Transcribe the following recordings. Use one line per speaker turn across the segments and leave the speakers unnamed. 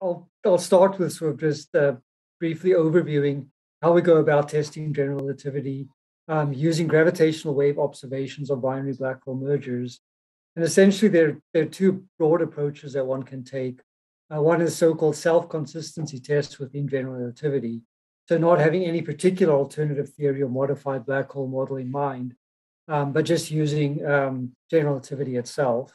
I'll, I'll start with sort of just uh, briefly overviewing how we go about testing general relativity um, using gravitational wave observations of binary black hole mergers. And essentially, there, there are two broad approaches that one can take. Uh, one is so-called self-consistency tests within general relativity. So not having any particular alternative theory or modified black hole model in mind, um, but just using um, general relativity itself.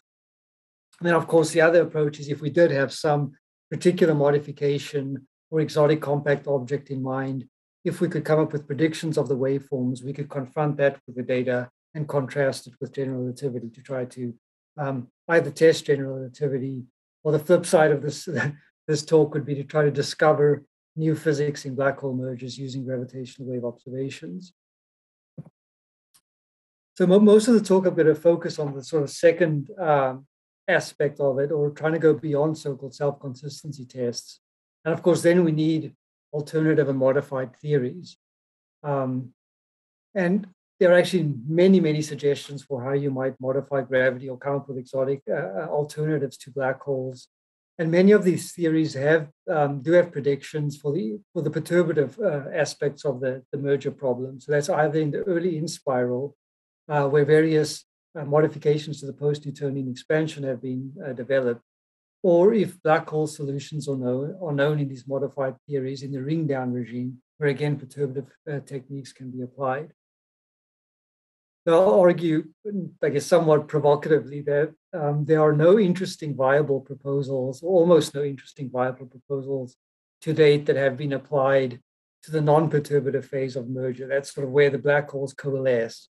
And then, of course, the other approach is if we did have some particular modification or exotic compact object in mind, if we could come up with predictions of the waveforms, we could confront that with the data and contrast it with general relativity to try to um, either test general relativity or the flip side of this, this talk would be to try to discover new physics in black hole mergers using gravitational wave observations. So most of the talk I'm going to focus on the sort of second um, aspect of it, or trying to go beyond so-called self-consistency tests. And of course, then we need alternative and modified theories. Um, and there are actually many, many suggestions for how you might modify gravity or come up with exotic uh, uh, alternatives to black holes. And many of these theories have um, do have predictions for the for the perturbative uh, aspects of the, the merger problem. So that's either in the early inspiral, uh, where various uh, modifications to the post-Newtonian expansion have been uh, developed, or if black hole solutions are known, are known in these modified theories in the ring down regime, where again perturbative uh, techniques can be applied. I'll argue, I guess, somewhat provocatively, that um, there are no interesting viable proposals, almost no interesting viable proposals to date that have been applied to the non perturbative phase of merger. That's sort of where the black holes coalesce,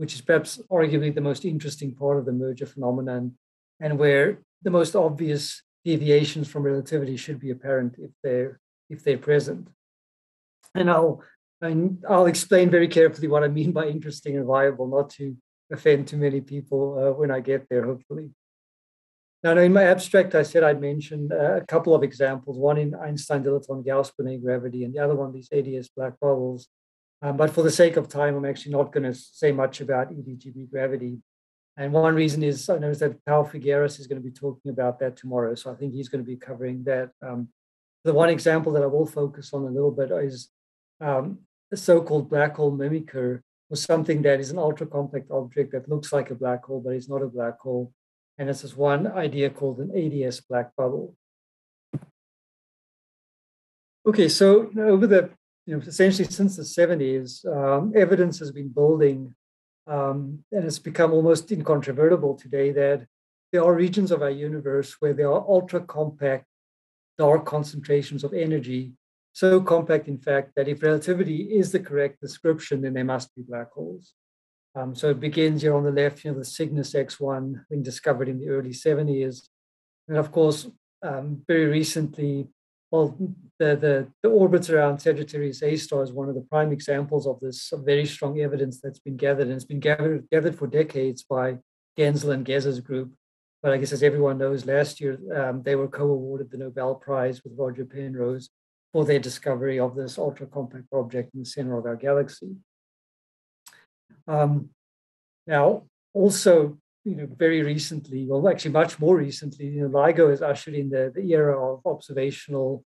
which is perhaps arguably the most interesting part of the merger phenomenon, and where the most obvious deviations from relativity should be apparent if they're if they're present. And I'll and I'll explain very carefully what I mean by interesting and viable, not to offend too many people uh, when I get there, hopefully. Now, in my abstract, I said I'd mention uh, a couple of examples, one in Einstein dilaton Gauss-Bonnet gravity, and the other one, these ADS black bubbles. Um, but for the sake of time, I'm actually not going to say much about EDGB gravity. And one reason is I know that Pau Figueras is going to be talking about that tomorrow. So I think he's going to be covering that. Um, the one example that I will focus on a little bit is um, the so-called black hole mimicker was something that is an ultra compact object that looks like a black hole, but is not a black hole. And this is one idea called an ADS black bubble. Okay, so you know, over the, you know, essentially since the 70s, um, evidence has been building um, and it's become almost incontrovertible today that there are regions of our universe where there are ultra compact dark concentrations of energy, so compact, in fact, that if relativity is the correct description, then there must be black holes. Um, so it begins here on the left, you know, the Cygnus X1 being discovered in the early 70s. And of course, um, very recently, well, the, the, the orbits around Sagittarius A star is one of the prime examples of this very strong evidence that's been gathered. And it's been gathered, gathered for decades by Genzel and Ghez's group. But I guess as everyone knows, last year um, they were co-awarded the Nobel Prize with Roger Penrose for their discovery of this ultra-compact object in the center of our galaxy. Um, now, also you know, very recently, well, actually much more recently, you know, LIGO has ushered in the, the era of observational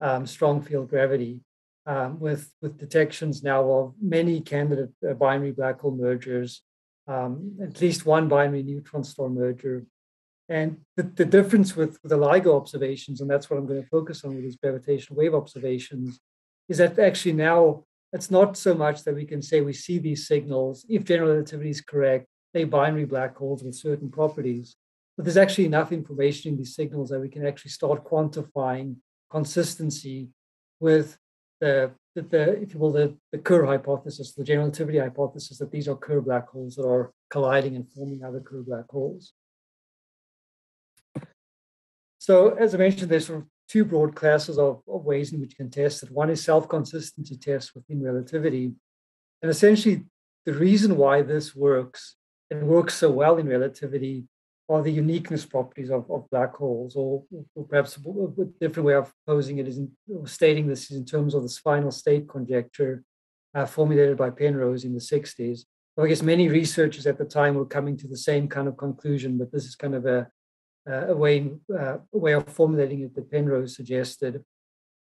um, strong field gravity um, with, with detections now of many candidate uh, binary black hole mergers, um, at least one binary neutron star merger. And the, the difference with, with the LIGO observations, and that's what I'm going to focus on with these gravitational wave observations, is that actually now it's not so much that we can say we see these signals, if general relativity is correct, they binary black holes with certain properties. But there's actually enough information in these signals that we can actually start quantifying consistency with the, the, the if you will, the, the Kerr hypothesis, the general relativity hypothesis that these are Kerr black holes that are colliding and forming other Kerr black holes. So as I mentioned, there's sort of two broad classes of, of ways in which you can test it. One is self-consistency tests within relativity. And essentially, the reason why this works and works so well in relativity are the uniqueness properties of, of black holes, or, or perhaps a different way of posing it is in, stating this is in terms of the final state conjecture uh, formulated by Penrose in the 60s. So I guess many researchers at the time were coming to the same kind of conclusion, but this is kind of a, a way uh, a way of formulating it that Penrose suggested.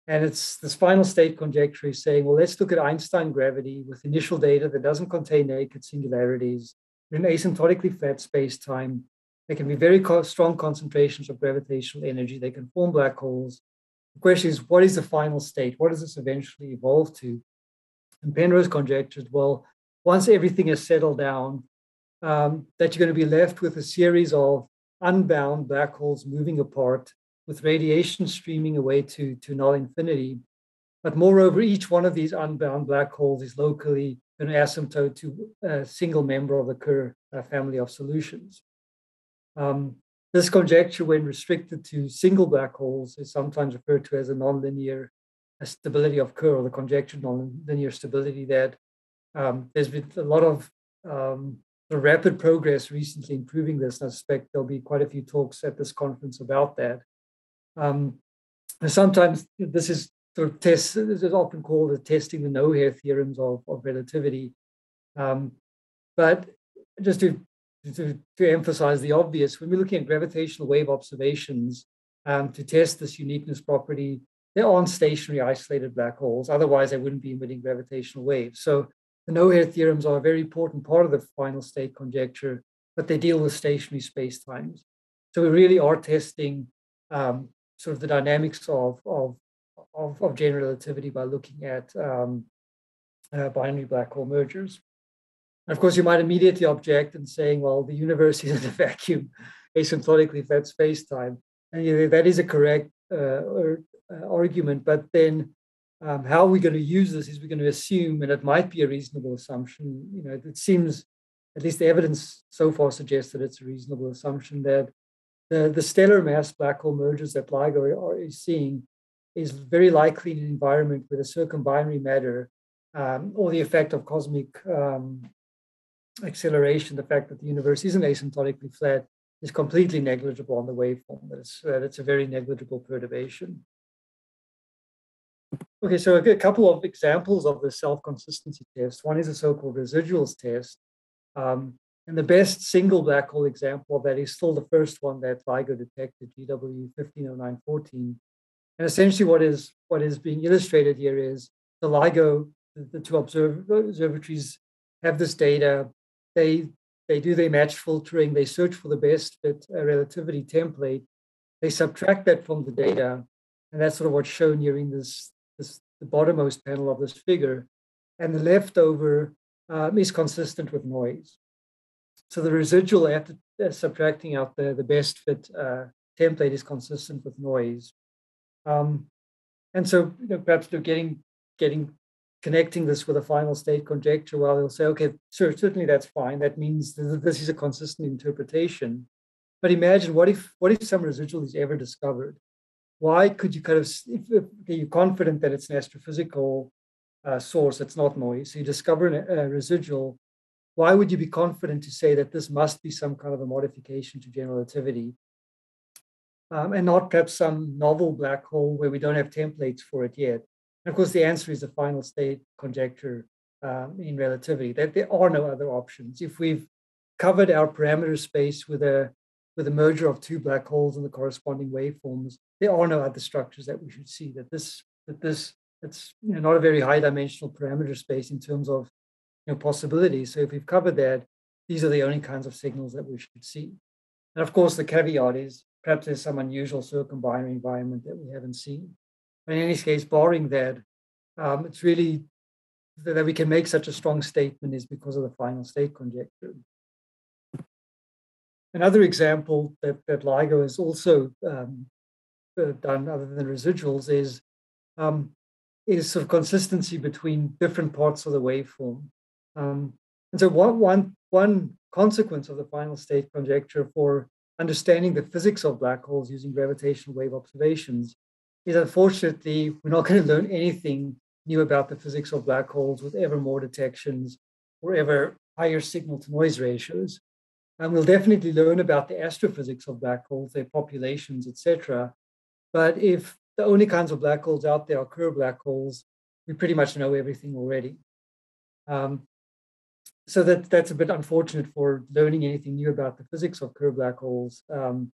And it's this final state conjecture is saying, well, let's look at Einstein gravity with initial data that doesn't contain naked singularities in asymptotically flat space-time. There can be very co- strong concentrations of gravitational energy. They can form black holes. The question is, what is the final state? What does this eventually evolve to? And Penrose conjectured, well, once everything is settled down, um, that you're going to be left with a series of unbound black holes moving apart with radiation streaming away to, to null infinity. But moreover, each one of these unbound black holes is locally an asymptote to a single member of the Kerr uh, family of solutions. Um, this conjecture, when restricted to single black holes, is sometimes referred to as a nonlinear stability of Kerr, or the conjecture nonlinear stability that um, there's been a lot of um, rapid progress recently in proving this. And I suspect there'll be quite a few talks at this conference about that. Um, sometimes this is sort of test, this is often called testing the no-hair theorems of, of relativity. Um, but just to, to, to, emphasize the obvious, when we're looking at gravitational wave observations um, to test this uniqueness property, they're on stationary isolated black holes. Otherwise, they wouldn't be emitting gravitational waves. So the no-hair theorems are a very important part of the final state conjecture, but they deal with stationary spacetimes. So we really are testing um, sort of the dynamics of, of, of, of general relativity by looking at um, uh, binary black hole mergers. And of course, you might immediately object and saying, well, the universe is in a vacuum, asymptotically flat space-time. And you know, that is a correct uh, or, uh, argument, but then um, how are we going to use this is we're going to assume, and it might be a reasonable assumption, you know, it seems, at least the evidence so far suggests that it's a reasonable assumption that the, the stellar mass black hole mergers that LIGO is seeing is very likely in an environment with a circumbinary matter um, or the effect of cosmic um, acceleration, the fact that the universe isn't asymptotically flat is completely negligible on the waveform, that it's, it's a very negligible perturbation. Okay, so a couple of examples of the self-consistency test. One is a so-called residuals test. Um, and the best single black hole example of that is still the first one that LIGO detected, GW 150914. And essentially what is what is being illustrated here is the LIGO, the, the two observatories have this data. They they do their match filtering, they search for the best fit uh, relativity template. They subtract that from the data. And that's sort of what's shown here in this, this the bottommost panel of this figure. And the leftover um, is consistent with noise. So the residual after uh, subtracting out the, the best fit uh, template is consistent with noise. Um, and so you know, perhaps they're getting getting connecting this with a final state conjecture, well, they'll say, okay, certainly that's fine. That means that this is a consistent interpretation. But imagine what if what if some residual is ever discovered? Why could you kind of if, if you're confident that it's an astrophysical uh, source, it's not noise. So you discover a, a residual why would you be confident to say that this must be some kind of a modification to general relativity um, and not perhaps some novel black hole where we don't have templates for it yet? And of course, the answer is the final state conjecture um, in relativity, that there are no other options. If we've covered our parameter space with a with a merger of two black holes and the corresponding waveforms, there are no other structures that we should see. That this that this it's you know, not a very high dimensional parameter space in terms of you know, possibilities. So if we've covered that, these are the only kinds of signals that we should see. And of course, the caveat is perhaps there's some unusual circumbinary environment that we haven't seen. But in any case, barring that, um, it's really that we can make such a strong statement is because of the final state conjecture. Another example that, that LIGO has also um, uh, done, other than residuals, is um, is sort of consistency between different parts of the waveform. Um, and so one, one, one consequence of the final state conjecture for understanding the physics of black holes using gravitational wave observations is unfortunately we're not going to learn anything new about the physics of black holes with ever more detections or ever higher signal to noise ratios. And we'll definitely learn about the astrophysics of black holes, their populations, etc. But if the only kinds of black holes out there are Kerr black holes, we pretty much know everything already. Um, so that that's a bit unfortunate for learning anything new about the physics of Kerr black holes. Um,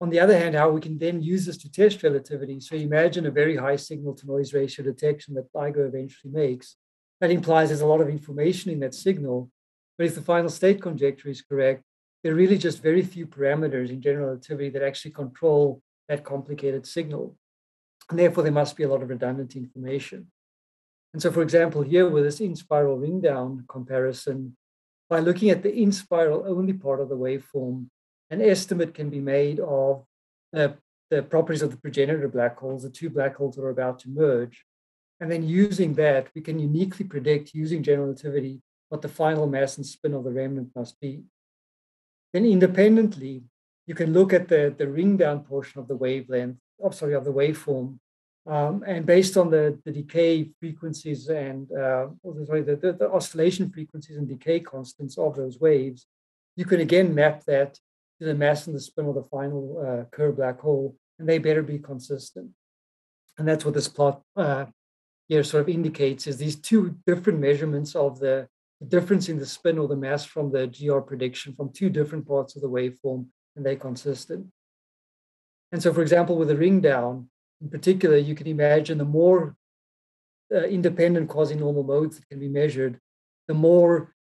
on the other hand, how we can then use this to test relativity. So imagine a very high signal to noise ratio detection that LIGO eventually makes. That implies there's a lot of information in that signal. But if the final state conjecture is correct, there are really just very few parameters in general relativity that actually control that complicated signal. And therefore, there must be a lot of redundant information. And so, for example, here with this inspiral ring down comparison, by looking at the inspiral only part of the waveform, an estimate can be made of the, properties of the progenitor black holes, the two black holes that are about to merge. And then using that, we can uniquely predict using general relativity what the final mass and spin of the remnant must be. Then independently, you can look at the, the ring down portion of the wavelength, oh, sorry, of the waveform. Um, and based on the, the decay frequencies and uh, sorry, the, the, the, oscillation frequencies and decay constants of those waves, you can again map that to the mass and the spin of the final uh, Kerr black hole, and they better be consistent. And that's what this plot uh, here sort of indicates is these two different measurements of the, the difference in the spin or the mass from the GR prediction from two different parts of the waveform, and they're consistent. And so, for example, with the ring down, in particular, you can imagine the more uh, independent quasi-normal modes that can be measured, the more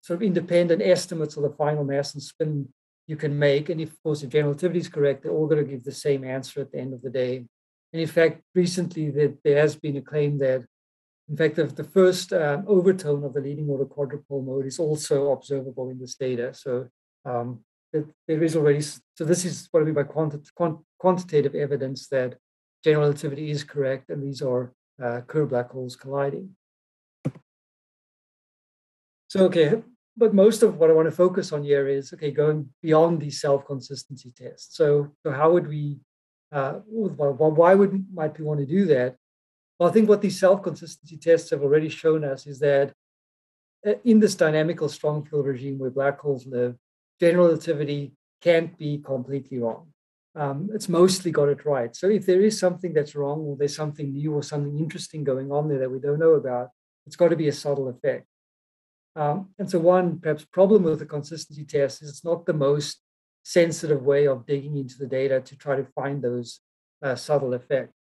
sort of independent estimates of the final mass and spin you can make. And if, of course, if general relativity is correct, they're all going to give the same answer at the end of the day. And in fact, recently that there has been a claim that, in fact, the, the first um, overtone of the leading order quadrupole mode is also observable in this data. So um, there is already, so this is what I mean by quanti quant quantitative evidence that general relativity is correct, and these are uh, Kerr black holes colliding. So, okay, but most of what I want to focus on here is okay, going beyond these self-consistency tests. So, so how would we? Uh, well, why would might we want to do that? Well, I think what these self-consistency tests have already shown us is that uh, in this dynamical strong field regime where black holes live, general relativity can't be completely wrong. Um, it's mostly got it right. So if there is something that's wrong, or there's something new or something interesting going on there that we don't know about, it's got to be a subtle effect. Um, and so, one perhaps problem with the consistency test is it's not the most sensitive way of digging into the data to try to find those uh, subtle effects.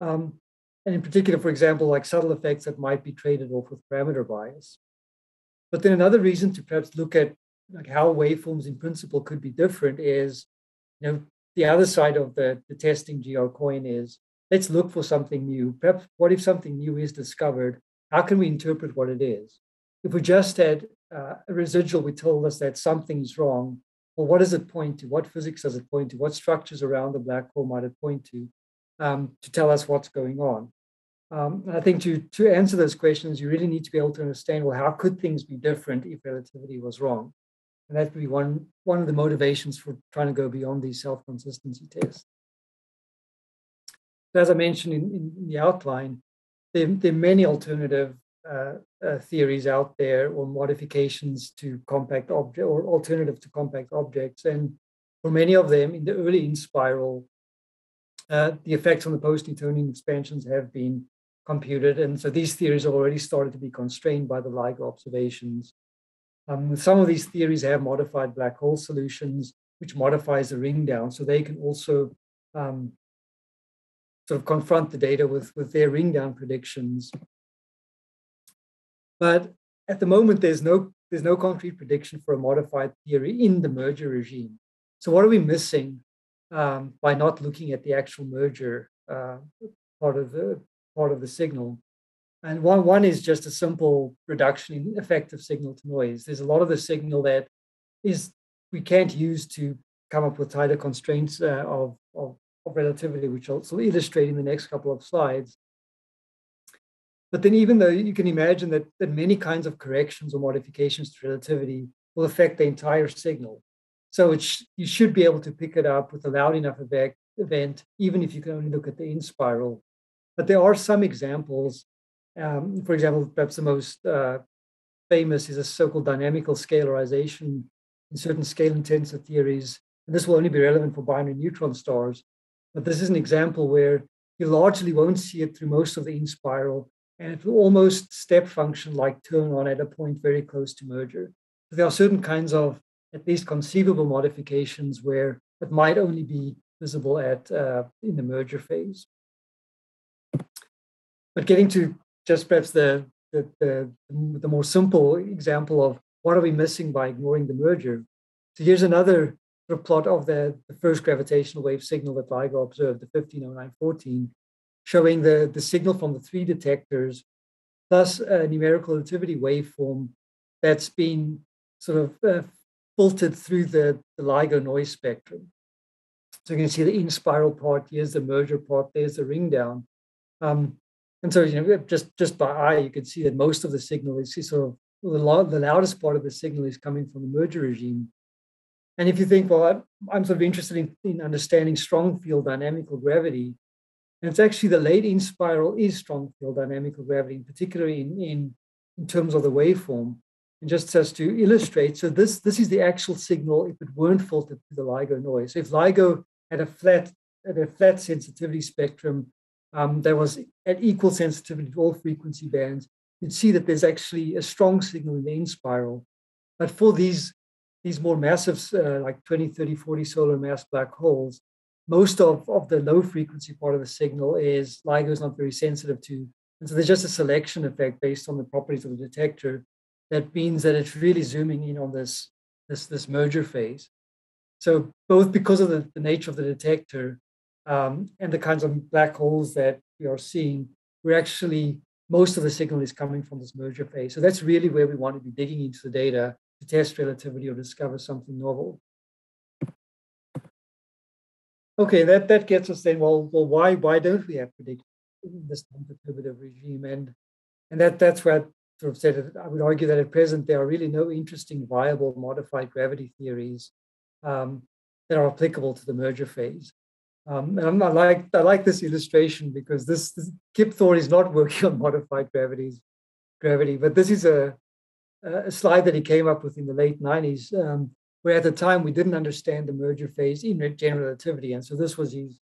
Um, and in particular, for example, like subtle effects that might be traded off with parameter bias. But then another reason to perhaps look at like how waveforms in principle could be different is, you know, the other side of the, the testing GR coin is let's look for something new. Perhaps what if something new is discovered how can we interpret what it is? If we just had uh, a residual, we told us that something's wrong. Well, what does it point to? What physics does it point to? What structures around the black hole might it point to um, to tell us what's going on? Um, I think to, to answer those questions, you really need to be able to understand well, how could things be different if relativity was wrong? And that would be one, one of the motivations for trying to go beyond these self consistency tests. As I mentioned in, in the outline, there, there are many alternative uh, uh, theories out there or modifications to compact object or alternative to compact objects. And for many of them in the early inspiral, uh, the effects on the post-Newtonian expansions have been computed. And so these theories have already started to be constrained by the LIGO observations. Um, some of these theories have modified black hole solutions, which modifies the ring down. So they can also um, sort of confront the data with, with their ring down predictions. But at the moment, there's no there's no concrete prediction for a modified theory in the merger regime. So what are we missing um, by not looking at the actual merger uh, part of the part of the signal? And one one is just a simple reduction in effective signal to noise. There's a lot of the signal that is we can't use to come up with tighter constraints uh, of, of of relativity, which I'll illustrate in the next couple of slides. But then, even though you can imagine that, that many kinds of corrections or modifications to relativity will affect the entire signal. So sh you should be able to pick it up with a loud enough event, even if you can only look at the inspiral. But there are some examples. Um, for example, perhaps the most uh, famous is a so-called dynamical scalarization in certain scalar tensor theories. And this will only be relevant for binary neutron stars, but this is an example where you largely won't see it through most of the inspiral, and it will almost step function like turn on at a point very close to merger. there are certain kinds of at least conceivable modifications where it might only be visible at uh, in the merger phase. But getting to just perhaps the, the, the, the more simple example of what are we missing by ignoring the merger? So here's another sort of plot of the, the first gravitational wave signal that LIGO observed, the 150914, showing the, the signal from the three detectors plus a numerical relativity waveform that's been sort of uh, filtered through the, the LIGO noise spectrum. So you can see the inspiral part, here's the merger part, there's the ring down. Um, and so, you know, just, just by eye, you can see that most of the signal is sort of the, the loudest part of the signal is coming from the merger regime. And if you think, well, I'm, sort of interested in, in understanding strong field dynamical gravity, and it's actually the late inspiral is strong field dynamical gravity, particularly in, in, in terms of the waveform. And just as to illustrate, so this, this is the actual signal if it weren't filtered through the LIGO noise. So if LIGO had a flat, had a flat sensitivity spectrum um, was at equal sensitivity to all frequency bands, you'd see that there's actually a strong signal in the spiral. But for these, these more massive, uh, like 20, 30, 40 solar mass black holes, most of, of the low frequency part of the signal is LIGO is not very sensitive to. And so there's just a selection effect based on the properties of the detector that means that it's really zooming in on this, this, this merger phase. So both because of the, the nature of the detector um, and the kinds of black holes that we are seeing, we're actually, most of the signal is coming from this merger phase. So that's really where we want to be digging into the data to test relativity or discover something novel. Okay, that, that gets us then, well, well, why why don't we have prediction in this non-perturbative regime? And and that that's where I sort of said I would argue that at present there are really no interesting viable modified gravity theories um, that are applicable to the merger phase. Um, and I like I like this illustration because this, this Kip Thorne is not working on modified gravities, gravity, but this is a a slide that he came up with in the late 90s, um, where at the time we didn't understand the merger phase in general relativity. And so this was his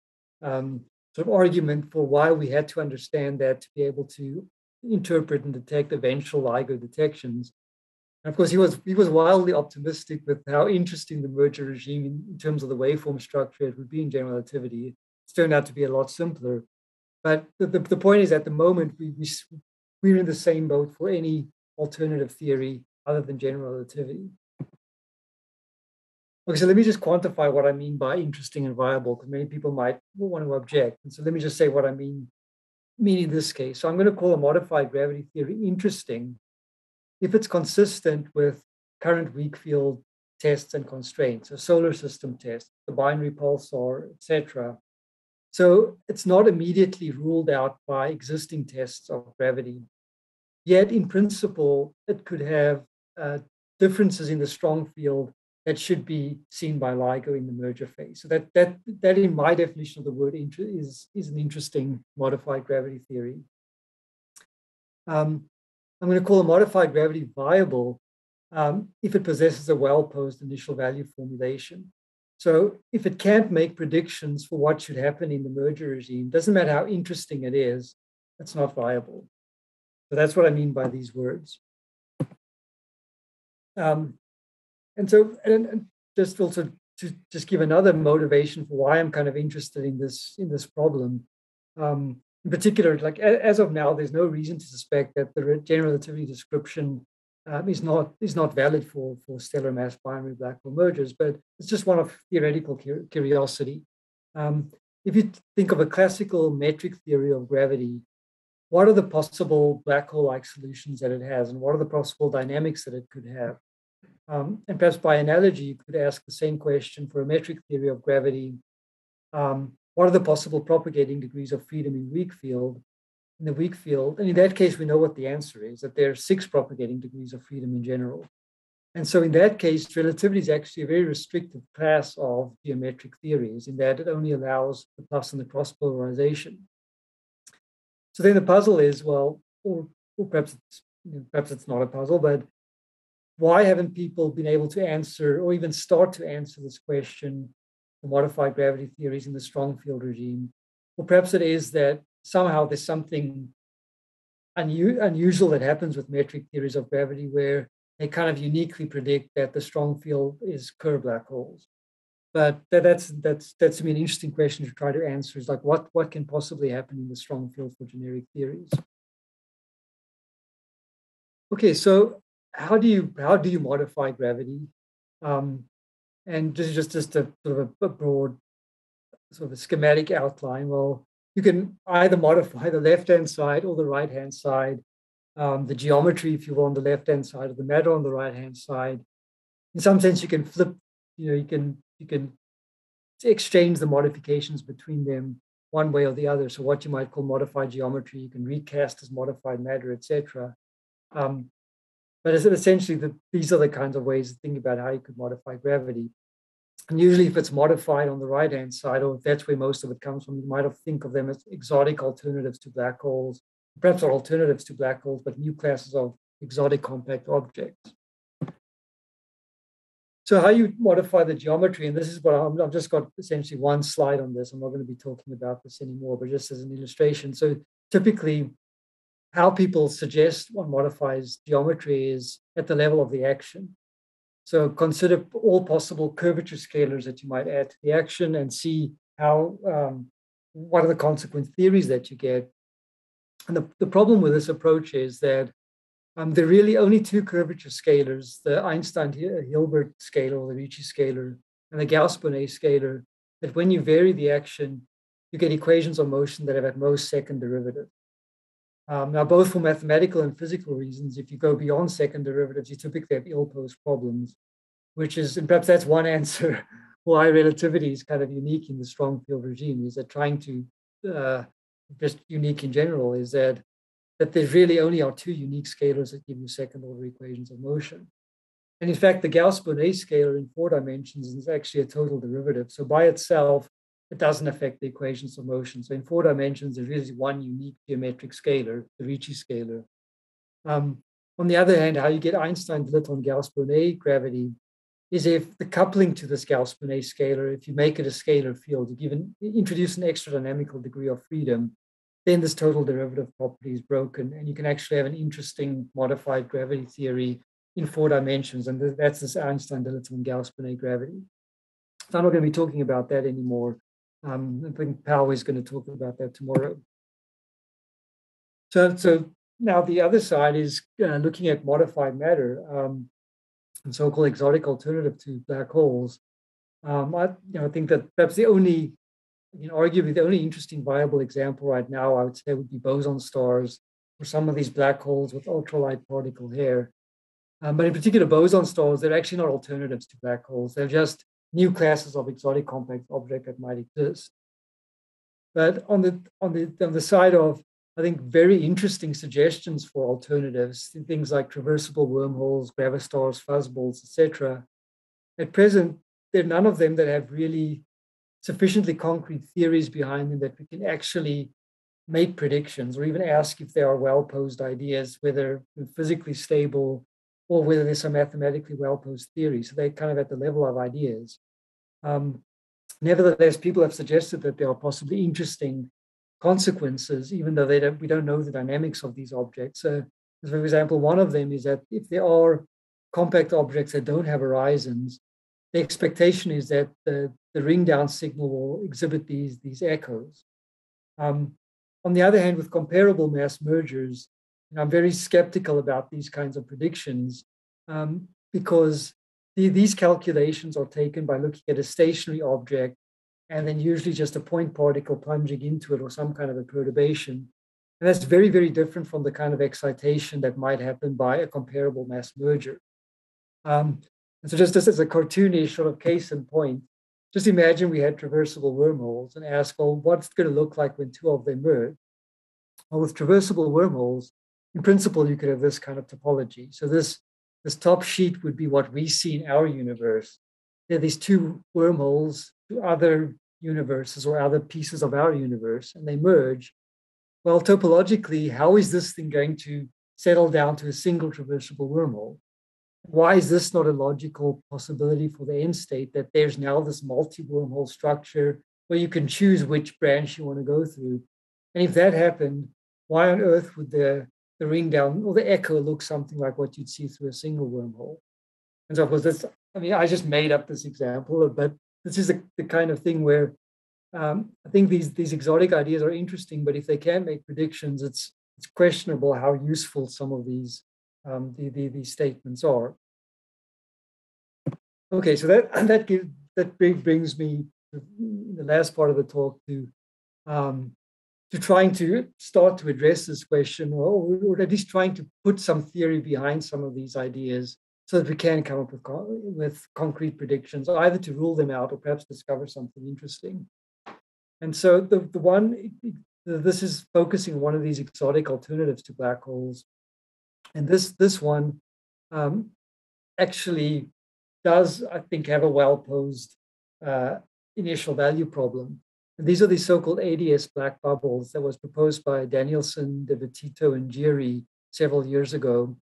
um, sort of argument for why we had to understand that to be able to interpret and detect eventual LIGO detections. Of course, he was he was wildly optimistic with how interesting the merger regime in, in terms of the waveform structure it would be in general relativity. It's turned out to be a lot simpler. But the, the, the point is, at the moment, we, we, we're in the same boat for any alternative theory other than general relativity. Okay, so let me just quantify what I mean by interesting and viable, because many people might want to object. And so let me just say what I mean, mean in this case. So I'm going to call a modified gravity theory interesting if it's consistent with current weak field tests and constraints, a solar system test, the binary pulsar, etc. So it's not immediately ruled out by existing tests of gravity. Yet, in principle, it could have uh, differences in the strong field that should be seen by LIGO in the merger phase. So that that that in my definition of the word is is an interesting modified gravity theory. Um, I'm going to call a modified gravity viable um, if it possesses a well-posed initial value formulation. So if it can't make predictions for what should happen in the merger regime, doesn't matter how interesting it is, it's not viable. So that's what I mean by these words. Um, and so, and, and just also to just give another motivation for why I'm kind of interested in this in this problem. Um, in particular, like as of now, there's no reason to suspect that the general relativity description um, is not is not valid for for stellar mass binary black hole mergers. But it's just one of theoretical curiosity. Um, if you think of a classical metric theory of gravity, what are the possible black hole like solutions that it has, and what are the possible dynamics that it could have? Um, and perhaps by analogy, you could ask the same question for a metric theory of gravity. Um, what are the possible propagating degrees of freedom in weak field? In the weak field, and in that case, we know what the answer is that there are six propagating degrees of freedom in general. And so, in that case, relativity is actually a very restricted class of geometric theories in that it only allows the plus and the cross polarization. So then the puzzle is well, or, or perhaps it's perhaps it's not a puzzle, but why haven't people been able to answer or even start to answer this question the modified gravity theories in the strong field regime? Or perhaps it is that somehow there's something unu- unusual that happens with metric theories of gravity where they kind of uniquely predict that the strong field is Kerr black holes. But that, that's that's that's to me an interesting question to try to answer is like what what can possibly happen in the strong field for generic theories. Okay, so how do you how do you modify gravity? Um, and this is just just a sort of a, broad sort of a schematic outline. Well, you can either modify the left hand side or the right hand side um, the geometry, if you will, on the left-hand side, of the matter on the right-hand side. In some sense, you can flip, you know, you can you can exchange the modifications between them one way or the other. So what you might call modified geometry, you can recast as modified matter, etc. Um, but essentially, the, these are the kinds of ways to think about how you could modify gravity. And usually, if it's modified on the right hand side, or that's where most of it comes from, you might think of them as exotic alternatives to black holes perhaps alternatives to black holes, but new classes of exotic compact objects. So how you modify the geometry, and this is what i have just got essentially one slide on this. I'm not going to be talking about this anymore, but just as an illustration. So typically, how people suggest one modifies geometry is at the level of the action. So consider all possible curvature scalars that you might add to the action and see how um, what are the consequent theories that you get and the, the problem with this approach is that um, there are really only two curvature scalars, the Einstein-Hilbert scalar, the Ricci scalar, and the Gauss-Bonnet scalar, that when you vary the action, you get equations of motion that have at most second derivative. Um, now, both for mathematical and physical reasons, if you go beyond second derivatives, you typically have ill-posed problems, which is, and perhaps that's one answer why relativity is kind of unique in the strong field regime, is that trying to uh, just unique in general is that that there really only are two unique scalars that give you second order equations of motion. And in fact, the Gauss-Bonnet scalar in four dimensions is actually a total derivative. So by itself, it doesn't affect the equations of motion. So in four dimensions, there is one unique geometric scalar, the Ricci scalar. Um, on the other hand, how you get Einstein-Dilaton Gauss-Bonnet gravity is if the coupling to this Gauss-Bonnet scalar, if you make it a scalar field, you give an, introduce an extra dynamical degree of freedom, then this total derivative property is broken, and you can actually have an interesting modified gravity theory in four dimensions, and that's this Einstein-Dilaton Gauss-Bonnet gravity. So I'm not going to be talking about that anymore. Um, I think Pau is going to talk about that tomorrow. So, so now the other side is uh, looking at modified matter. Um, and so-called exotic alternative to black holes. Um, I, you know, I think that perhaps the only, you know, arguably the only interesting viable example right now, I would say, would be boson stars or some of these black holes with ultralight particle hair. Um, but in particular, boson stars, they're actually not alternatives to black holes. They're just new classes of exotic compact object that might exist. But on the on the on the side of I think, very interesting suggestions for alternatives, things like traversable wormholes, gravastars, fuzzballs, etc. At present, there are none of them that have really sufficiently concrete theories behind them that we can actually make predictions or even ask if they are well posed ideas, whether physically stable or whether there's some mathematically well posed theory. So they're kind of at the level of ideas. Um, nevertheless, people have suggested that there are possibly interesting consequences, even though they don't, we don't know the dynamics of these objects. So, for example, one of them is that if there are compact objects that don't have horizons, the expectation is that the, the ring down signal will exhibit these, these echoes. Um, on the other hand, with comparable mass mergers, I'm very skeptical about these kinds of predictions um, because the, these calculations are taken by looking at a stationary object and then usually just a point particle plunging into it or some kind of a perturbation. And that's very, very different from the kind of excitation that might happen by a comparable mass merger. Um, and so just as a cartoonish sort of case in point, just imagine we had traversable wormholes and ask, well, what's going to look like when two of them merge? Well, with traversable wormholes, in principle, you could have this kind of topology. So this, this top sheet would be what we see in our universe. There are these two wormholes to other universes or other pieces of our universe and they merge, well, topologically, how is this thing going to settle down to a single traversable wormhole? Why is this not a logical possibility for the end state that there's now this multi wormhole structure where you can choose which branch you want to go through? And if that happened, why on earth would the the ring down or the echo looks something like what you'd see through a single wormhole. And so, of course, that's, I mean, I just made up this example, but this is the, the kind of thing where um, I think these, these exotic ideas are interesting, but if they can't make predictions, it's, it's questionable how useful some of these, um, the, the, these statements are. Okay, so that, that, gives, that brings me the last part of the talk to um, to trying to start to address this question, or, or, at least trying to put some theory behind some of these ideas so that we can come up with, with concrete predictions, either to rule them out or perhaps discover something interesting. And so the, the one, this is focusing on one of these exotic alternatives to black holes. And this, this one um, actually does, I think, have a well posed uh, initial value problem. These are the so-called ADS black bubbles that was proposed by Danielsson, De Vittito, and Giri several years ago.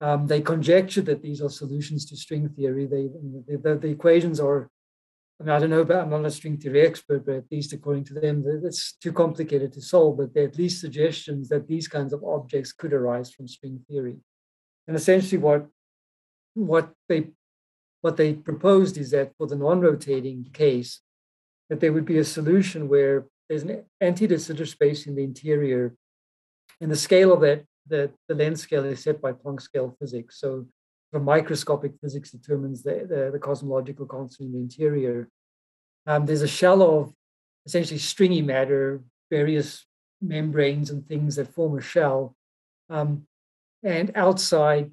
Um, they conjectured that these are solutions to string theory. They, the, the, equations are, I, mean, I don't know about, I'm not a string theory expert, but at least according to them, it's too complicated to solve, but they're at least suggestions that these kinds of objects could arise from string theory. And essentially what, what they what they proposed is that for the non-rotating case, that there would be a solution where there's an anti-de Sitter space in the interior, and the scale of that, the, the length scale is set by Planck scale physics. So the microscopic physics determines the, the, the cosmological constant in the interior. Um, there's a shell of essentially stringy matter, various membranes and things that form a shell. Um, and outside,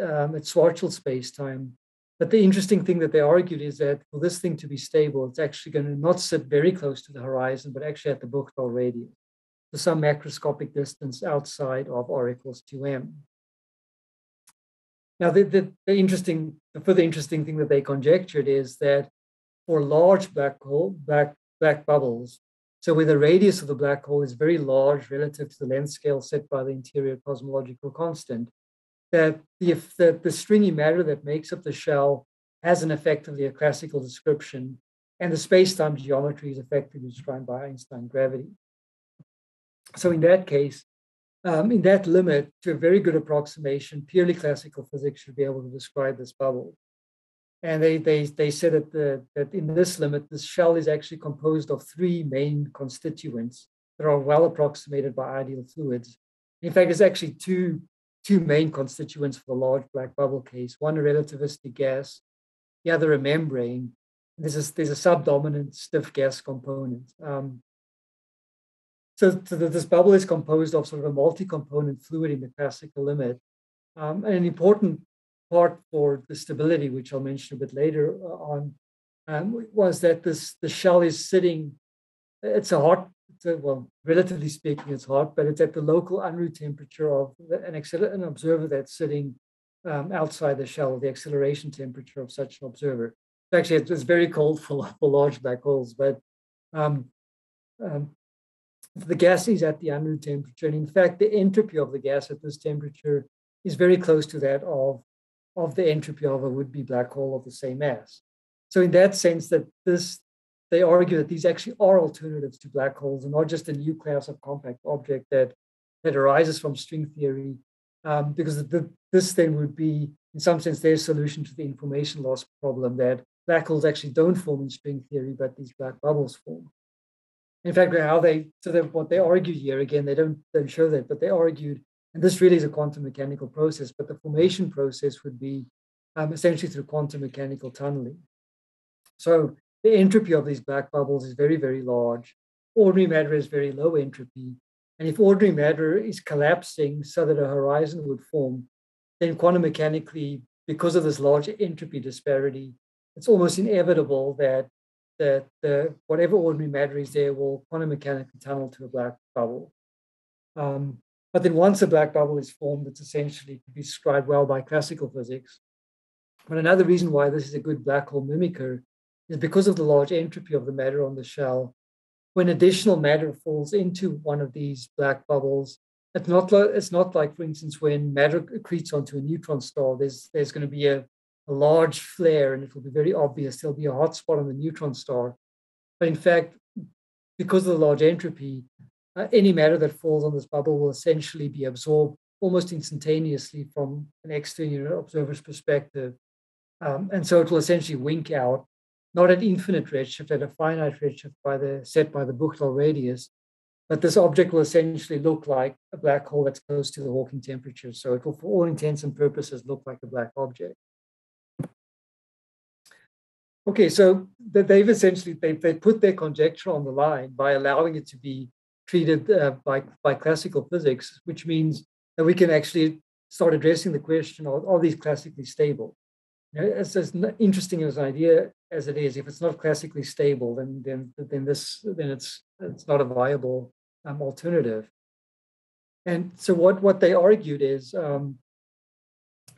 um, at Schwarzschild space-time, but the interesting thing that they argued is that for this thing to be stable, it's actually going to not sit very close to the horizon, but actually at the Buchdahl radius, to some macroscopic distance outside of R equals 2m. Now, the, the, the interesting, the further interesting thing that they conjectured is that for large black hole, black, black bubbles, so where the radius of the black hole is very large relative to the length scale set by the interior cosmological constant, that the, the, the stringy matter that makes up the shell has an effectively a classical description, and the space-time geometry is effectively described by Einstein gravity. So in that case, um, in that limit, to a very good approximation, purely classical physics should be able to describe this bubble. And they, they, they said that, the, that in this limit, this shell is actually composed of three main constituents that are well approximated by ideal fluids. In fact, there's actually two two main constituents for the large black bubble case one a relativistic gas, the other a membrane. There's a, there's a subdominant stiff gas component. Um, so, so this bubble is composed of sort of a multi-component fluid in the classical limit. Um, and an important part for the stability, which I'll mention a bit later uh, on, um, was that this the shell is sitting. It's a hot well, relatively speaking, it's hot, but it's at the local Unruh temperature of an, acceler- an observer that's sitting um, outside the shell, the acceleration temperature of such an observer. Actually, it's very cold for, for large black holes, but um, um, the gas is at the Unruh temperature. And in fact, the entropy of the gas at this temperature is very close to that of, of the entropy of a would-be black hole of the same mass. So in that sense, that this they argue that these actually are alternatives to black holes and not just a new class of compact object that, that arises from string theory, um, because the, this then would be, in some sense, their solution to the information loss problem that black holes actually don't form in string theory, but these black bubbles form. In fact, how they so that what they argued here again, they don't don't show that, but they argued, and this really is a quantum mechanical process, but the formation process would be um, essentially through quantum mechanical tunneling. So the entropy of these black bubbles is very, very large. Ordinary matter is very low entropy. And if ordinary matter is collapsing so that a horizon would form, then quantum mechanically, because of this large entropy disparity, it's almost inevitable that that the whatever ordinary matter is there will quantum mechanically tunnel to a black bubble. Um, but then once a black bubble is formed, it's essentially be described well by classical physics. But another reason why this is a good black hole mimicker is because of the large entropy of the matter on the shell. When additional matter falls into one of these black bubbles, it's not like, it's not like, for instance, when matter accretes onto a neutron star, there's, there's going to be a, a large flare and it will be very obvious. There'll be a hot spot on the neutron star. But in fact, because of the large entropy, uh, any matter that falls on this bubble will essentially be absorbed almost instantaneously from an external observer's perspective. Um, and so it will essentially wink out, not at infinite redshift, at a finite redshift by the set by the Buchdahl radius, but this object will essentially look like a black hole that's close to the Hawking temperature. So it will, for all intents and purposes, look like a black object. Okay, so they've essentially they, they put their conjecture on the line by allowing it to be treated uh, by, by classical physics, which means that we can actually start addressing the question, are, are these classically stable? It's as interesting as an idea as it is, if it's not classically stable, then then then this then it's it's not a viable um, alternative. And so what what they argued is um,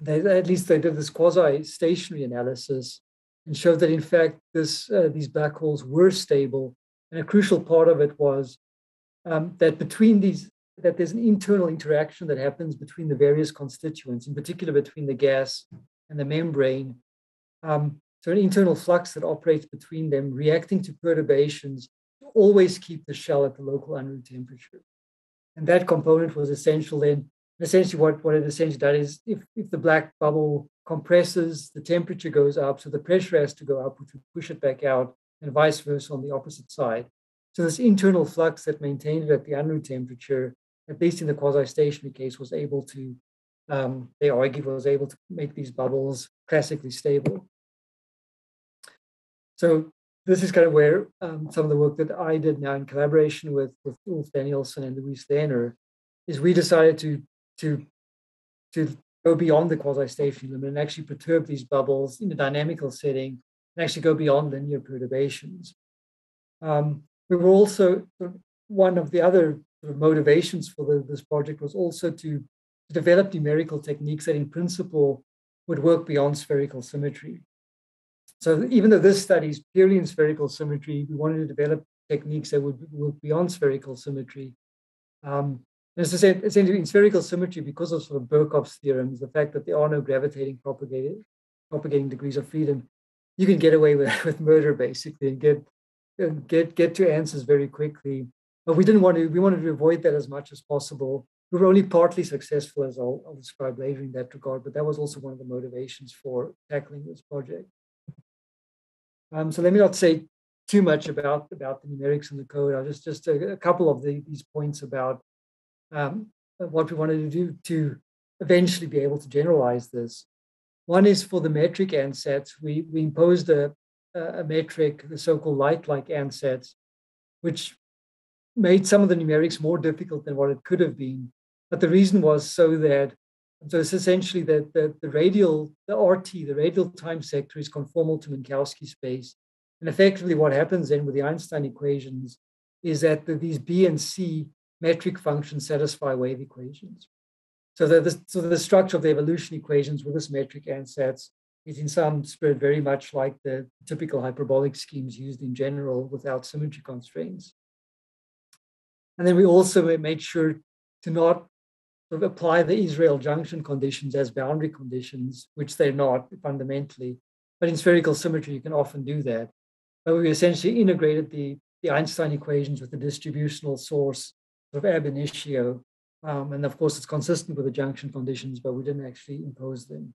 they at least they did this quasi-stationary analysis and showed that in fact this uh, these black holes were stable, and a crucial part of it was um, that between these that there's an internal interaction that happens between the various constituents, in particular between the gas and the membrane. Um, so an internal flux that operates between them, reacting to perturbations, always keep the shell at the local Unruh temperature. And that component was essential then. Essentially, what, what it essentially does is if, if the black bubble compresses, the temperature goes up, so the pressure has to go up, which would push it back out, and vice versa on the opposite side. So this internal flux that maintained it at the Unruh temperature at least in the quasi-stationary case, was able to, um, they argue, was able to make these bubbles classically stable. So this is kind of where um, some of the work that I did now in collaboration with, with Ulf Danielsson and Luis Lehner is we decided to, to, to go beyond the quasi-stationary limit and actually perturb these bubbles in a dynamical setting and actually go beyond linear perturbations. Um, we were also one of the other motivations for the, this project was also to develop numerical techniques that in principle would work beyond spherical symmetry. So even though this study is purely in spherical symmetry, we wanted to develop techniques that would work beyond spherical symmetry. Um, as I said, essentially in spherical symmetry, because of sort of Birkhoff's theorems, the fact that there are no gravitating propagating, propagating degrees of freedom, you can get away with, with murder basically and get, get, get to answers very quickly but we didn't want to, we wanted to avoid that as much as possible. We were only partly successful, as I'll, I'll describe later in that regard, but that was also one of the motivations for tackling this project. Um, so let me not say too much about, about the numerics and the code. I'll just, just a, a couple of the, these points about um, what we wanted to do to eventually be able to generalize this. One is for the metric ansatz, we, we imposed a, a metric, the so-called light-like ansatz, which made some of the numerics more difficult than what it could have been. But the reason was so that so it's essentially that the, the radial, the RT, the radial time sector is conformal to Minkowski space. And effectively what happens then with the Einstein equations is that the, these B and C metric functions satisfy wave equations. So the, so the structure of the evolution equations with this metric ansatz is in some spirit very much like the typical hyperbolic schemes used in general without symmetry constraints. And then we also made sure to not apply the Israel junction conditions as boundary conditions, which they're not fundamentally. But in spherical symmetry, you can often do that. But we essentially integrated the, the Einstein equations with the distributional source of ab initio. Um, and of course, it's consistent with the junction conditions, but we didn't actually impose them.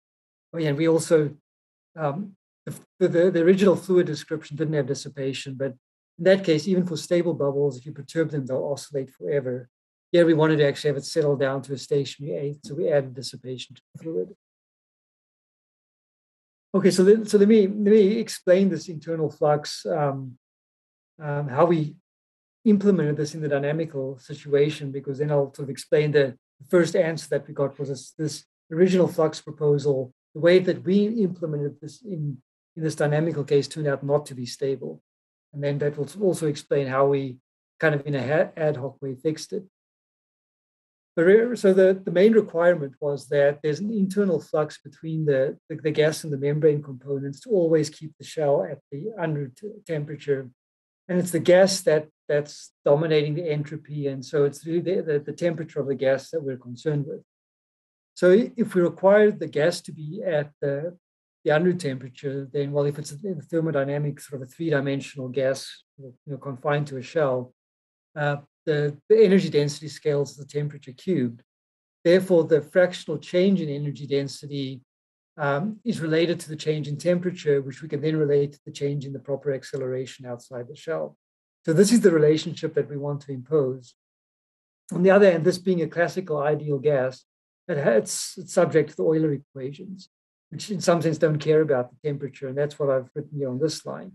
Oh, yeah, and we also, um, the, the, the original fluid description didn't have dissipation, but in that case, even for stable bubbles, if you perturb them, they'll oscillate forever. Here we wanted to actually have it settle down to a stationary eight, so we added dissipation to the fluid. Okay, so, let, so let me let me explain this internal flux, um, um, how we implemented this in the dynamical situation, because then I'll sort of explain the first answer that we got was this, this original flux proposal. The way that we implemented this in, in this dynamical case turned out not to be stable. And then that will also explain how we kind of in a ad hoc way fixed it. So the, the main requirement was that there's an internal flux between the, the, the gas and the membrane components to always keep the shell at the Unruh temperature. And it's the gas that that's dominating the entropy. And so it's really the, the, the temperature of the gas that we're concerned with. So if we require the gas to be at the the Unruh temperature, then well, if it's a thermodynamic sort of a three-dimensional gas, you know, confined to a shell, uh, the, the energy density scales the temperature cubed. therefore the fractional change in energy density um, is related to the change in temperature, which we can then relate to the change in the proper acceleration outside the shell. So this is the relationship that we want to impose. On the other hand, this being a classical ideal gas, it's, it's subject to the Euler equations, which in some sense don't care about the temperature, and that's what I've written here on this line.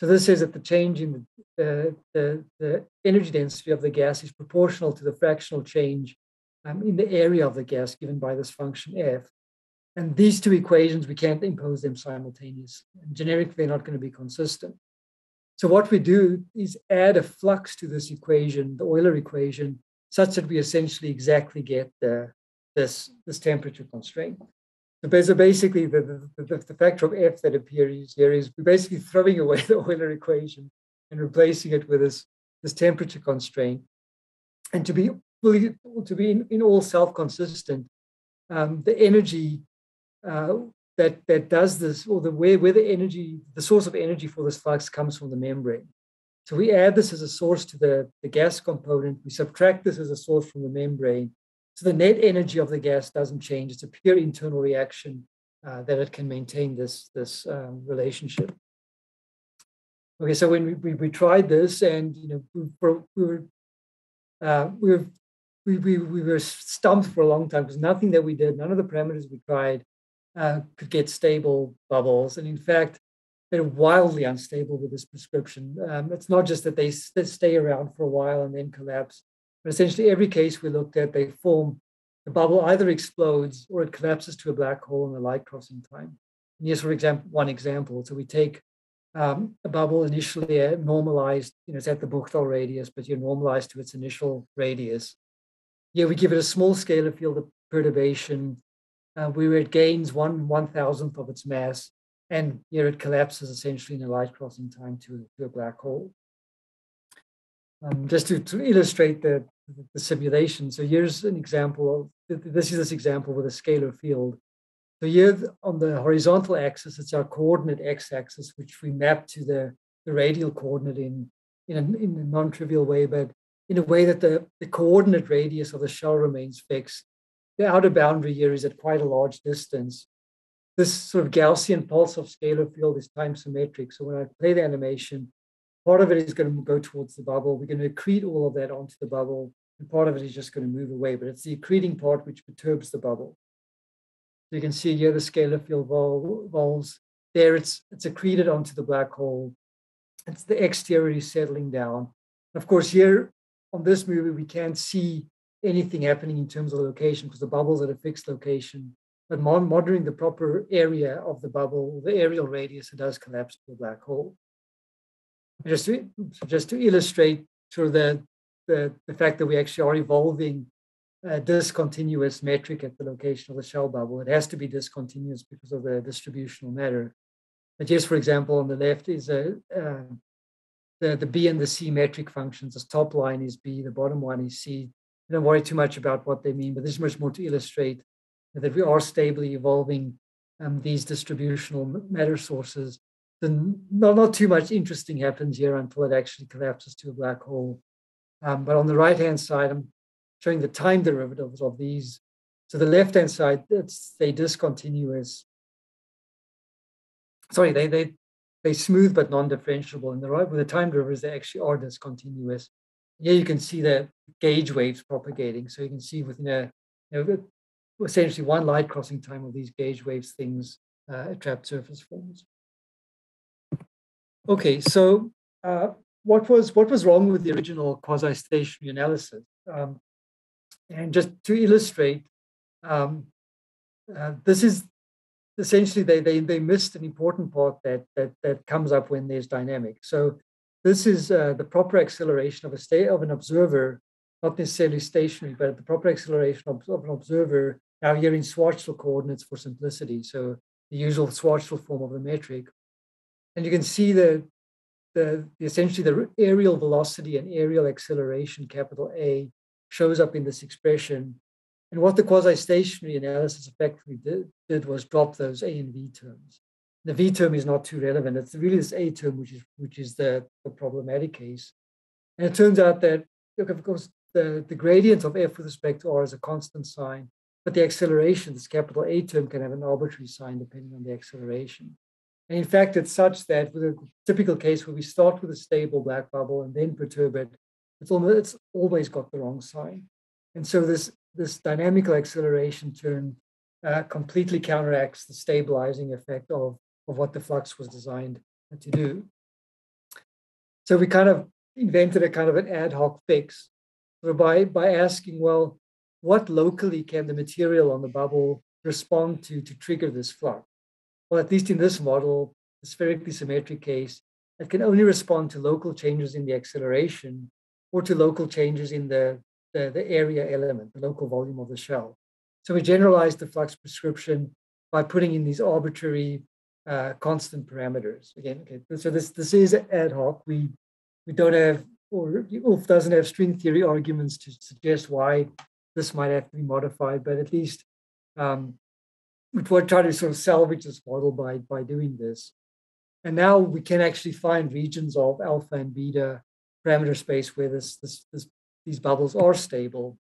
So this says that the change in the, the, the energy density of the gas is proportional to the fractional change um, in the area of the gas given by this function f. And these two equations, we can't impose them simultaneously. Generically, they're not going to be consistent. So what we do is add a flux to this equation, the Euler equation, such that we essentially exactly get the, this, this temperature constraint. So basically, the, the, the, factor of f that appears here is we're basically throwing away the Euler equation and replacing it with this, this temperature constraint. And to be fully, to be in, in all self-consistent, um, the energy uh, that that does this, or the where where the energy, the source of energy for this flux comes from the membrane. So we add this as a source to the, the gas component. We subtract this as a source from the membrane. So the net energy of the gas doesn't change. It's a pure internal reaction uh, that it can maintain this, this um, relationship. Okay, so when we, we, we, tried this and you know we we were, uh, we, were we, we, we were stumped for a long time because nothing that we did, none of the parameters we tried uh, could get stable bubbles. And in fact, they're wildly unstable with this prescription. Um, it's not just that they stay around for a while and then collapse. But essentially, every case we looked at, they form the bubble either explodes or it collapses to a black hole in the light crossing time. And here's, for example, one example. So we take um, a bubble initially uh, normalized, you know, it's at the Buchdahl radius, but you're normalized to its initial radius. Yeah, we give it a small scalar field of perturbation uh, where it gains one one thousandth of its mass, and here it collapses essentially in a light crossing time to, to a black hole. Um, just to, to illustrate the, the simulation. So here's an example of, this is this example with a scalar field. So here on the horizontal axis, it's our coordinate x-axis, which we map to the, the radial coordinate in, in, a, in a non-trivial way, but in a way that the, the coordinate radius of the shell remains fixed. The outer boundary here is at quite a large distance. This sort of Gaussian pulse of scalar field is time symmetric. So when I play the animation, part of it is going to go towards the bubble. We're going to accrete all of that onto the bubble, and part of it is just going to move away. But it's the accreting part which perturbs the bubble. So you can see here the scalar field vols. There it's it's accreted onto the black hole. It's the exterior is settling down. Of course, here on this movie, we can't see anything happening in terms of location because the bubble's at a fixed location. But monitoring the proper area of the bubble, the areal radius, it does collapse to a black hole just to, just to illustrate through the, the, the fact that we actually are evolving a discontinuous metric at the location of the shell bubble. It has to be discontinuous because of the distributional matter. But yes, for example, on the left is a, uh, the, the B and the C metric functions. The top line is B, the bottom one is C. I don't worry too much about what they mean, but this is much more to illustrate that we are stably evolving um, these distributional matter sources then not, not too much interesting happens here until it actually collapses to a black hole. Um, but on the right hand side, I'm showing the time derivatives of these. So the left hand side, it's they discontinuous. Sorry, they they they smooth but non-differentiable. And the right with the time derivatives, they actually are discontinuous. Here you can see the gauge waves propagating. So you can see within a you know, essentially one light crossing time of these gauge waves, things uh, trapped surface forms. Okay, so uh, what was what was wrong with the original quasi-stationary analysis? Um, and just to illustrate, um, uh, this is essentially they, they they missed an important part that that that comes up when there's dynamic. So this is uh, the proper acceleration of a state of an observer, not necessarily stationary, but the proper acceleration of, of an observer. Now here in Schwarzschild coordinates for simplicity. So the usual Schwarzschild form of the metric and you can see the, the, essentially the areal velocity and areal acceleration, capital A, shows up in this expression. And what the quasi-stationary analysis effectively did, did was drop those A and V terms. The V term is not too relevant. It's really this A term, which is which is the, the problematic case. And it turns out that, look, of course, the, the gradient of f with respect to r is a constant sign, but the acceleration, this capital A term, can have an arbitrary sign depending on the acceleration. And in fact, it's such that with a typical case where we start with a stable black bubble and then perturb it, it's almost it's always got the wrong sign. And so this this dynamical acceleration term uh, completely counteracts the stabilizing effect of, of what the flux was designed to do. So we kind of invented a kind of an ad hoc fix by, by asking, well, what locally can the material on the bubble respond to to trigger this flux? Well, at least in this model, the spherically symmetric case, it can only respond to local changes in the acceleration or to local changes in the, the, the area element, the local volume of the shell. So we generalize the flux prescription by putting in these arbitrary uh, constant parameters. Again, okay, so this this is ad hoc. We we don't have or Ulf doesn't have string theory arguments to suggest why this might have to be modified, but at least um, we're trying to sort of salvage this model by by doing this. And now we can actually find regions of alpha and beta parameter space where this, this, this these bubbles are stable.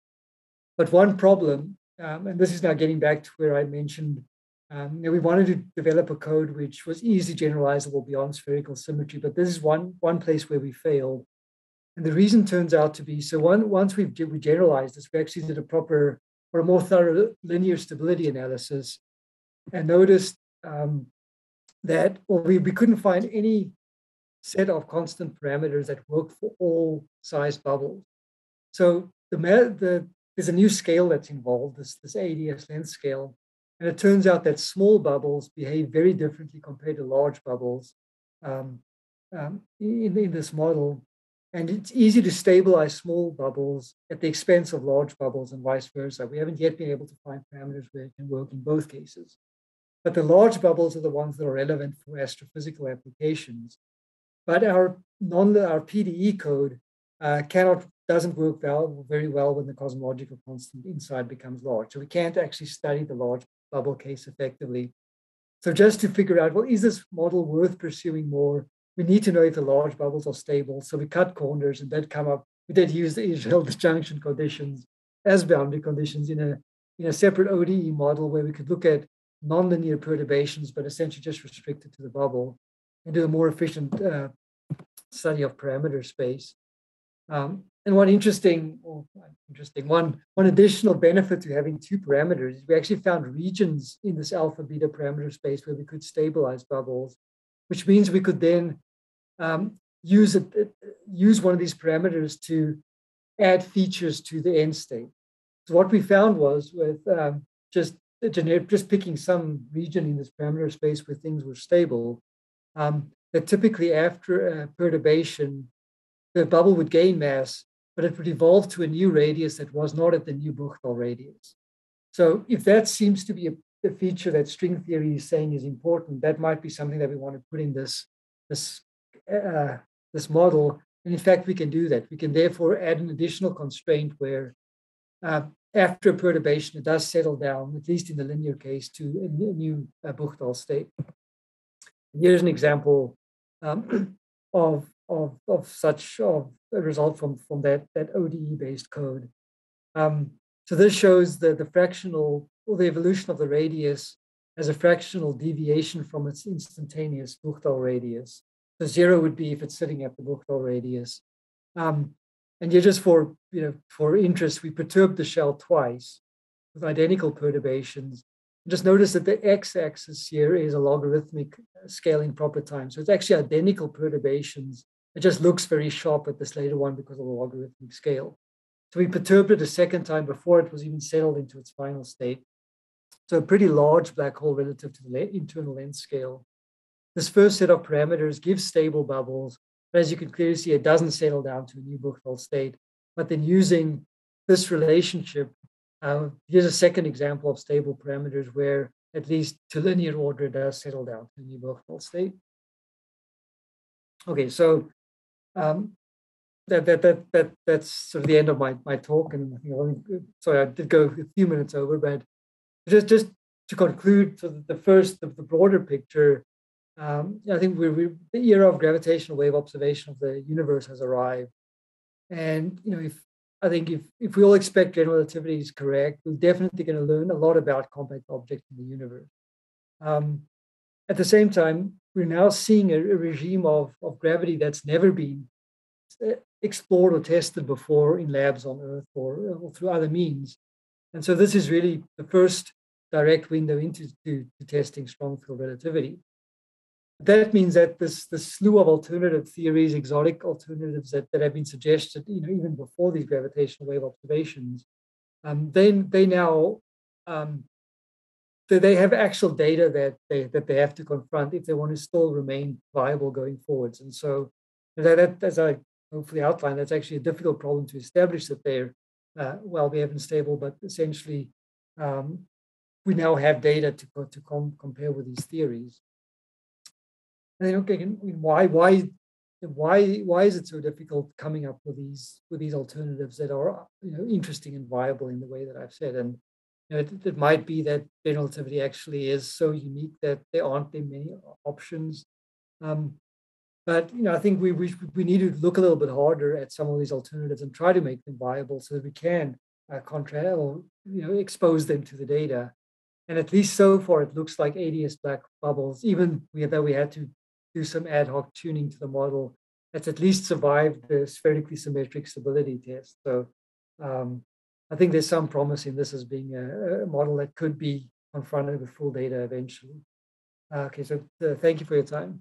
But one problem um, and this is now getting back to where I mentioned um, we wanted to develop a code which was easily generalizable beyond spherical symmetry, but this is one, one place where we failed. And the reason turns out to be so one, once we've we generalized this, we actually did a proper or a more thorough linear stability analysis and noticed um, that well, we, we couldn't find any set of constant parameters that work for all size bubbles. So the, the, there's a new scale that's involved, this, this ADS length scale. And it turns out that small bubbles behave very differently compared to large bubbles um, um, in, in this model. And it's easy to stabilize small bubbles at the expense of large bubbles and vice versa. We haven't yet been able to find parameters where it can work in both cases. But the large bubbles are the ones that are relevant for astrophysical applications. But our non our PDE code uh, cannot doesn't work well, very well when the cosmological constant inside becomes large. So we can't actually study the large bubble case effectively. So just to figure out, well, is this model worth pursuing more? We need to know if the large bubbles are stable. So we cut corners and then come up. We did use the Israel disjunction conditions as boundary conditions in a in a separate ODE model where we could look at nonlinear perturbations, but essentially just restricted to the bubble and do a more efficient uh, study of parameter space. Um, and one interesting, interesting one, one additional benefit to having two parameters is we actually found regions in this alpha beta parameter space where we could stabilize bubbles, which means we could then um, use it, use one of these parameters to add features to the end state. So what we found was with um, just just picking some region in this parameter space where things were stable, um, that typically after perturbation, the bubble would gain mass but it would evolve to a new radius that was not at the new Buchdahl radius. So if that seems to be a, a, feature that string theory is saying is important, that might be something that we want to put in this, this, uh, this model. And in fact, we can do that. We can therefore add an additional constraint where uh, after perturbation, it does settle down, at least in the linear case, to a new uh, Buchdahl state. Here's an example um, of of, of such of a result from, from that, that ODE based code. Um, so this shows the, the fractional or the evolution of the radius as a fractional deviation from its instantaneous Buchdahl radius. So zero would be if it's sitting at the Buchdahl radius. Um, and here just for, you know, for interest, we perturbed the shell twice with identical perturbations just notice that the x-axis here is a logarithmic uh, scaling proper time. So it's actually identical perturbations. It just looks very sharp at this later one because of the logarithmic scale. So we perturbed it a second time before it was even settled into its final state. So a pretty large black hole relative to the internal length scale. This first set of parameters gives stable bubbles, but as you can clearly see, it doesn't settle down to a new Buchdahl state. But then using this relationship, uh, here's a second example of stable parameters where at least to linear order does settle down to a new Buchdahl state. Okay, so um, that, that, that, that, that's sort of the end of my, my talk. And sorry, I did go a few minutes over, but just, just to conclude so the first, of the broader picture, um, I think we, we, the era of gravitational wave observation of the universe has arrived. And, you know, if I think if, if we all expect general relativity is correct, we're definitely going to learn a lot about compact objects in the universe. Um, at the same time, we're now seeing a, a regime of, of gravity that's never been uh, explored or tested before in labs on Earth or, or, through other means. And so this is really the first direct window into to, to testing strong field relativity. That means that this, this slew of alternative theories, exotic alternatives that, that have been suggested, you know, even before these gravitational wave observations, um, they, they now um, they have actual data that they that they have to confront if they want to still remain viable going forwards. And so that, that as I hopefully outlined, that's actually a difficult problem to establish that they're uh, well behaved and stable, but essentially um, we now have data to to com- compare with these theories. And then, okay, why why why why is it so difficult coming up with these with these alternatives that are you know interesting and viable in the way that I've said? And you know, it, it might be that general relativity actually is so unique that there aren't that many options. Um, but you know, I think we, we we need to look a little bit harder at some of these alternatives and try to make them viable so that we can uh, contrast or you know expose them to the data. And at least so far, it looks like ADS black bubbles, even we, though we had to do some ad hoc tuning to the model, that's at least survived the spherically symmetric stability test. So um, I think there's some promise in this as being a, a model that could be confronted with full data eventually. Uh, okay, so uh, thank you for your time.